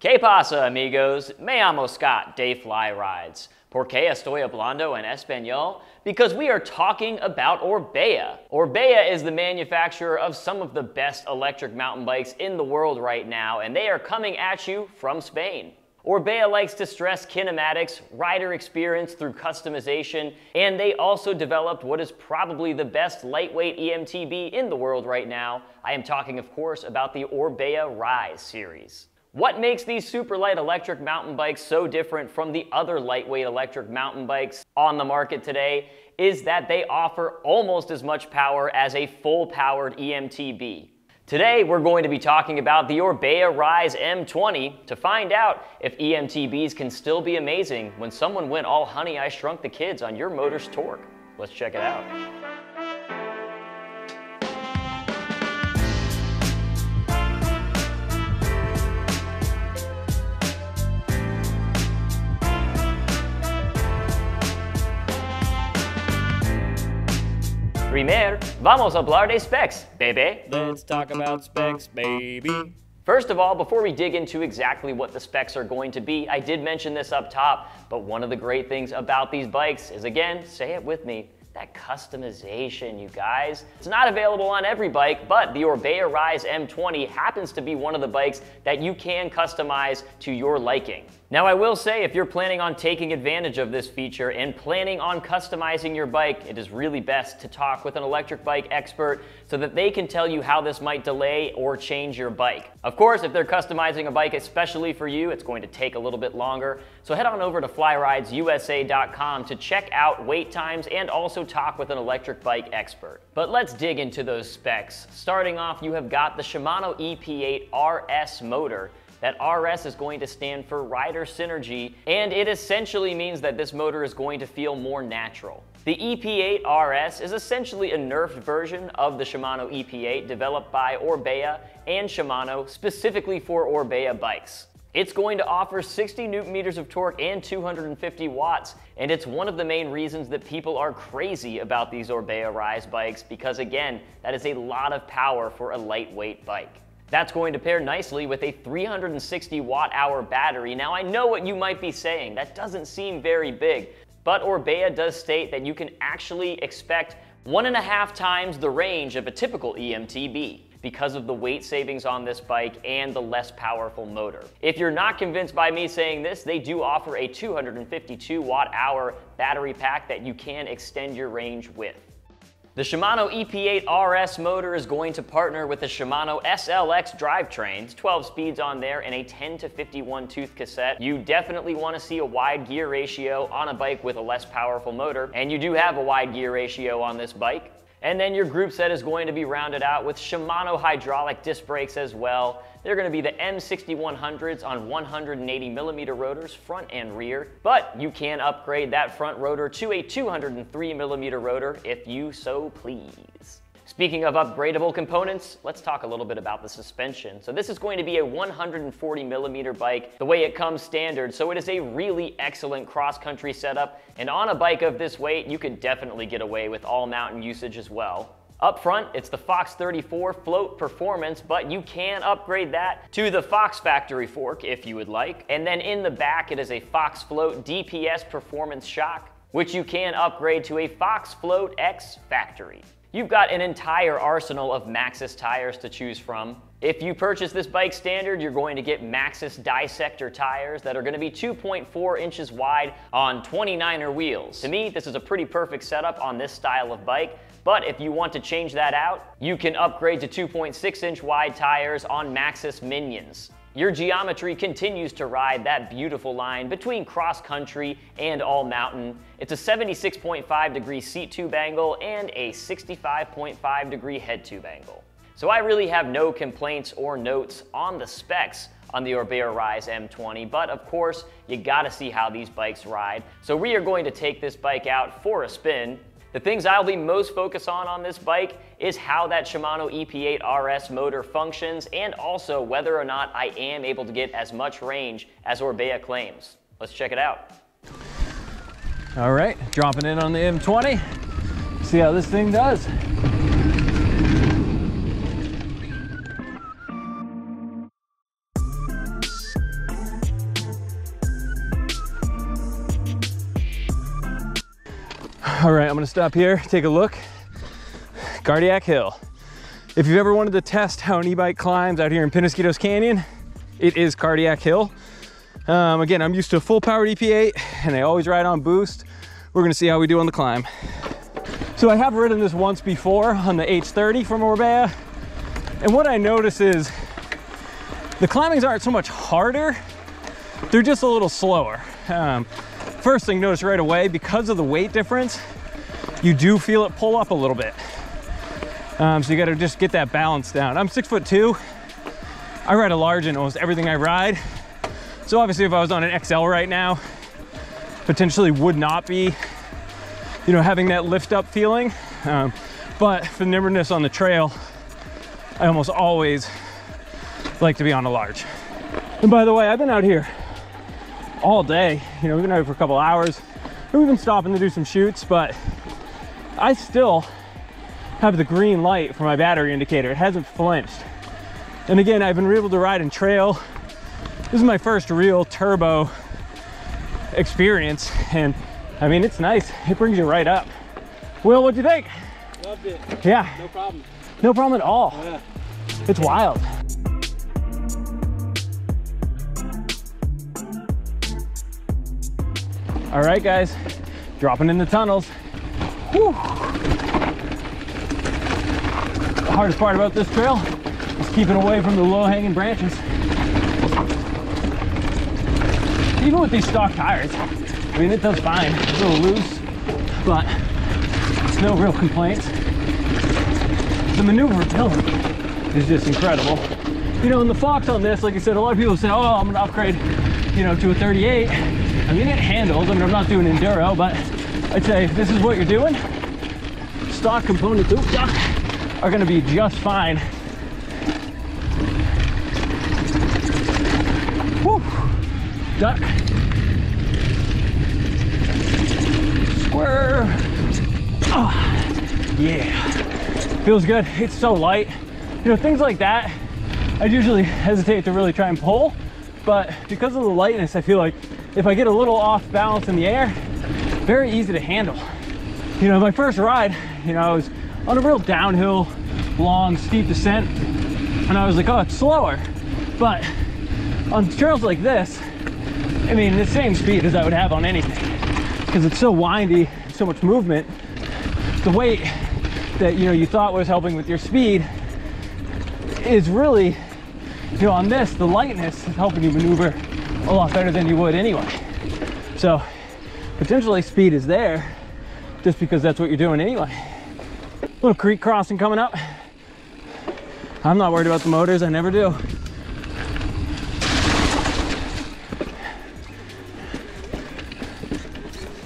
Que pasa, amigos? Me llamo Scott de Fly Rides. ¿Por qué estoy hablando en español? Because we are talking about Orbea. Orbea is the manufacturer of some of the best electric mountain bikes in the world right now, and they are coming at you from Spain. Orbea likes to stress kinematics, rider experience through customization, and they also developed what is probably the best lightweight EMTB in the world right now. I am talking, of course, about the Orbea Rise series. What makes these super light electric mountain bikes so different from the other lightweight electric mountain bikes on the market today is that they offer almost as much power as a full powered EMTB. Today, we're going to be talking about the Orbea Rise M20 to find out if EMTBs can still be amazing when someone went all honey I shrunk the kids on your motor's torque. Let's check it out. Primer, vamos a hablar de specs, bebé. Let's talk about specs, baby. First of all, before we dig into exactly what the specs are going to be, I did mention this up top, but one of the great things about these bikes is again, say it with me, that customization, you guys. It's not available on every bike, but the Orbea Rise M20 happens to be one of the bikes that you can customize to your liking. Now I will say if you're planning on taking advantage of this feature and planning on customizing your bike, it is really best to talk with an electric bike expert so that they can tell you how this might delay or change your bike. Of course, if they're customizing a bike especially for you, it's going to take a little bit longer. So head on over to flyridesusa.com to check out wait times and also talk with an electric bike expert. But let's dig into those specs. Starting off, you have got the Shimano EP8 RS motor that RS is going to stand for Rider Synergy, and it essentially means that this motor is going to feel more natural. The EP8 RS is essentially a nerfed version of the Shimano EP8 developed by Orbea and Shimano specifically for Orbea bikes. It's going to offer 60 newton meters of torque and 250 watts, and it's one of the main reasons that people are crazy about these Orbea Rise bikes because again, that is a lot of power for a lightweight bike. That's going to pair nicely with a 360 watt hour battery. Now I know what you might be saying, that doesn't seem very big, but Orbea does state that you can actually expect one and a half times the range of a typical EMTB because of the weight savings on this bike and the less powerful motor. If you're not convinced by me saying this, they do offer a 252 watt hour battery pack that you can extend your range with. The Shimano EP8 RS motor is going to partner with the Shimano SLX drivetrains, 12 speeds on there and a 10 to 51 tooth cassette. You definitely want to see a wide gear ratio on a bike with a less powerful motor, and you do have a wide gear ratio on this bike. And then your group set is going to be rounded out with Shimano hydraulic disc brakes as well. They're going to be the M6100s on 180 millimeter rotors, front and rear, but you can upgrade that front rotor to a 203 millimeter rotor if you so please. Speaking of upgradable components, let's talk a little bit about the suspension. So this is going to be a 140 millimeter bike, the way it comes standard, so it is a really excellent cross-country setup, and on a bike of this weight, you can definitely get away with all mountain usage as well. Up front, it's the Fox 34 Float Performance, but you can upgrade that to the Fox Factory Fork if you would like. And then in the back, it is a Fox Float DPS Performance Shock, which you can upgrade to a Fox Float X Factory. You've got an entire arsenal of Maxxis tires to choose from. If you purchase this bike standard, you're going to get Maxxis Dissector tires that are going to be 2.4 inches wide on 29er wheels. To me, this is a pretty perfect setup on this style of bike, but if you want to change that out, you can upgrade to 2.6 inch wide tires on Maxxis Minions. Your geometry continues to ride that beautiful line between cross country and all mountain. It's a 76.5 degree seat tube angle and a 65.5 degree head tube angle. So I really have no complaints or notes on the specs on the Orbea Rise M20, but of course, you gotta see how these bikes ride. So we are going to take this bike out for a spin the things I'll be most focused on on this bike is how that Shimano EP8 RS motor functions and also whether or not I am able to get as much range as Orbea claims. Let's check it out. All right, dropping in on the M20. See how this thing does. All right, I'm gonna stop here, take a look. Cardiac Hill. If you've ever wanted to test how an e-bike climbs out here in Penasquitos Canyon, it is Cardiac Hill. Um, again, I'm used to full powered EP8 and I always ride on boost. We're gonna see how we do on the climb. So I have ridden this once before on the H30 from Orbea. And what I notice is the climbings aren't so much harder, they're just a little slower. Um, first thing notice right away, because of the weight difference, you do feel it pull up a little bit. Um, so you gotta just get that balance down. I'm six foot two. I ride a large in almost everything I ride. So obviously if I was on an XL right now, potentially would not be, you know, having that lift up feeling. Um, but for nimbleness on the trail, I almost always like to be on a large. And by the way, I've been out here all day. You know, we've been out for a couple hours. We've been stopping to do some shoots, but I still have the green light for my battery indicator. It hasn't flinched. And again, I've been able to ride in trail. This is my first real turbo experience. And I mean, it's nice. It brings you right up. Will, what'd you think? Loved it. Yeah. No problem. No problem at all. Yeah. It's wild. All right, guys, dropping in the tunnels. Whew. The hardest part about this trail is keeping away from the low-hanging branches. Even with these stock tires, I mean, it does fine. It's a little loose, but it's no real complaints. The maneuverability is just incredible. You know, and the Fox on this, like I said, a lot of people say, oh, I'm gonna upgrade, you know, to a 38. I mean, it handles. I mean, I'm not doing enduro, but I'd say if this is what you're doing, stock components are gonna be just fine. Whew. Duck. Square. Oh, yeah. Feels good. It's so light. You know, things like that, I'd usually hesitate to really try and pull, but because of the lightness, I feel like if I get a little off balance in the air, very easy to handle. You know, my first ride, you know, I was on a real downhill, long, steep descent, and I was like, oh, it's slower. But on trails like this, I mean, the same speed as I would have on anything, because it's so windy, so much movement, the weight that, you know, you thought was helping with your speed is really, you know, on this, the lightness is helping you maneuver a lot better than you would anyway. So potentially speed is there just because that's what you're doing anyway. Little creek crossing coming up. I'm not worried about the motors, I never do.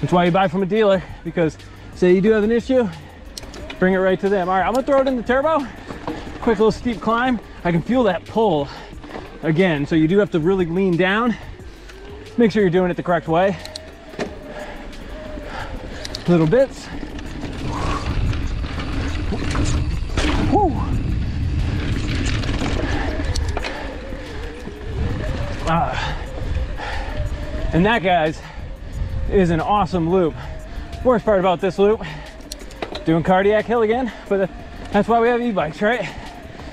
That's why you buy from a dealer because say you do have an issue, bring it right to them. All right, I'm gonna throw it in the turbo. Quick little steep climb. I can feel that pull again. So you do have to really lean down. Make sure you're doing it the correct way. Little bits. Whew. Ah. And that, guys, is an awesome loop. Worst part about this loop, doing cardiac hill again, but that's why we have e-bikes, right?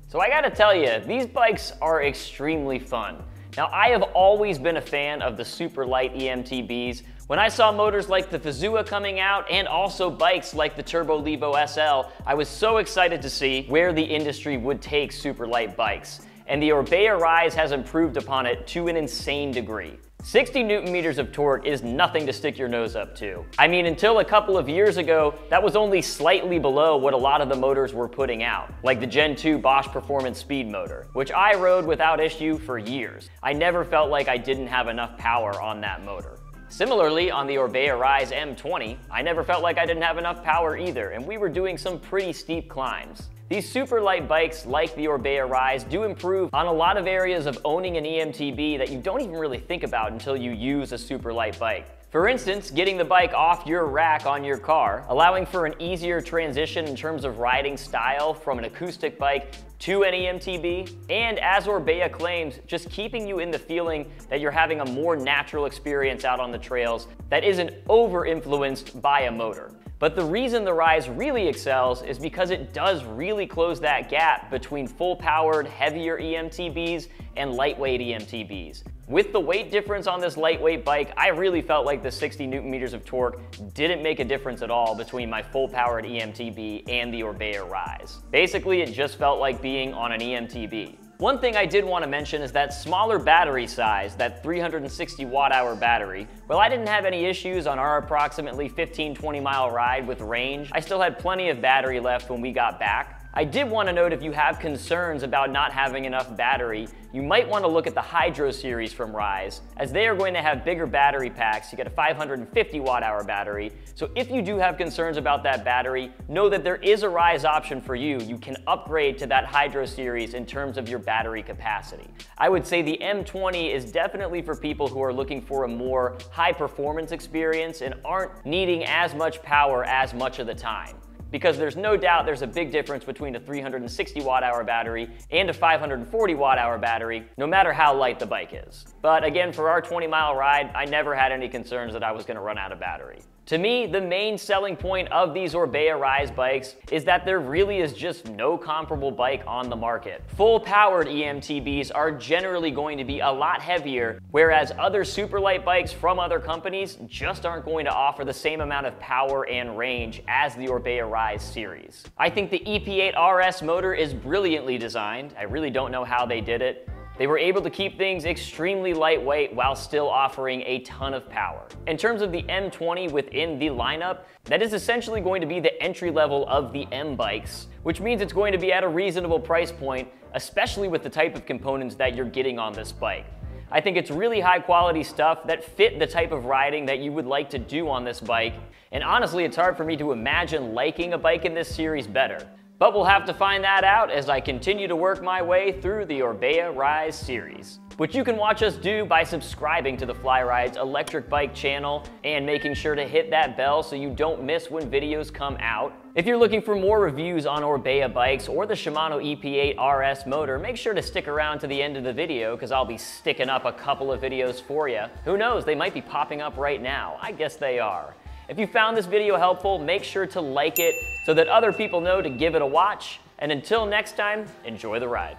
So I gotta tell you, these bikes are extremely fun. Now I have always been a fan of the super light EMTBs. When I saw motors like the Fazua coming out and also bikes like the Turbo Levo SL, I was so excited to see where the industry would take super light bikes. And the Orbea Rise has improved upon it to an insane degree. 60 newton meters of torque is nothing to stick your nose up to. I mean, until a couple of years ago, that was only slightly below what a lot of the motors were putting out, like the Gen 2 Bosch Performance Speed motor, which I rode without issue for years. I never felt like I didn't have enough power on that motor. Similarly, on the Orbea Rise M20, I never felt like I didn't have enough power either, and we were doing some pretty steep climbs. These super light bikes like the Orbea Rise do improve on a lot of areas of owning an EMTB that you don't even really think about until you use a super light bike. For instance, getting the bike off your rack on your car, allowing for an easier transition in terms of riding style from an acoustic bike to an EMTB, and as Orbea claims, just keeping you in the feeling that you're having a more natural experience out on the trails that isn't over-influenced by a motor. But the reason the Rise really excels is because it does really close that gap between full-powered, heavier EMTBs and lightweight EMTBs. With the weight difference on this lightweight bike, I really felt like the 60 newton meters of torque didn't make a difference at all between my full-powered EMTB and the Orbea Rise. Basically, it just felt like being on an EMTB. One thing I did want to mention is that smaller battery size, that 360 watt hour battery. well I didn't have any issues on our approximately 15-20 mile ride with range, I still had plenty of battery left when we got back. I did want to note if you have concerns about not having enough battery, you might want to look at the Hydro series from Rise, as they are going to have bigger battery packs. You get a 550 watt hour battery. So if you do have concerns about that battery, know that there is a Rise option for you. You can upgrade to that Hydro series in terms of your battery capacity. I would say the M20 is definitely for people who are looking for a more high performance experience and aren't needing as much power as much of the time because there's no doubt there's a big difference between a 360 watt hour battery and a 540 watt hour battery, no matter how light the bike is. But again, for our 20 mile ride, I never had any concerns that I was gonna run out of battery. To me, the main selling point of these Orbea Rise bikes is that there really is just no comparable bike on the market. Full-powered EMTBs are generally going to be a lot heavier, whereas other superlight bikes from other companies just aren't going to offer the same amount of power and range as the Orbea Rise series. I think the EP8 RS motor is brilliantly designed. I really don't know how they did it. They were able to keep things extremely lightweight while still offering a ton of power. In terms of the M20 within the lineup, that is essentially going to be the entry level of the M bikes, which means it's going to be at a reasonable price point, especially with the type of components that you're getting on this bike. I think it's really high quality stuff that fit the type of riding that you would like to do on this bike. And honestly, it's hard for me to imagine liking a bike in this series better. But we'll have to find that out as I continue to work my way through the Orbea Rise series. Which you can watch us do by subscribing to the Flyrides electric bike channel and making sure to hit that bell so you don't miss when videos come out. If you're looking for more reviews on Orbea bikes or the Shimano EP8 RS motor, make sure to stick around to the end of the video because I'll be sticking up a couple of videos for you. Who knows, they might be popping up right now. I guess they are. If you found this video helpful, make sure to like it so that other people know to give it a watch. And until next time, enjoy the ride.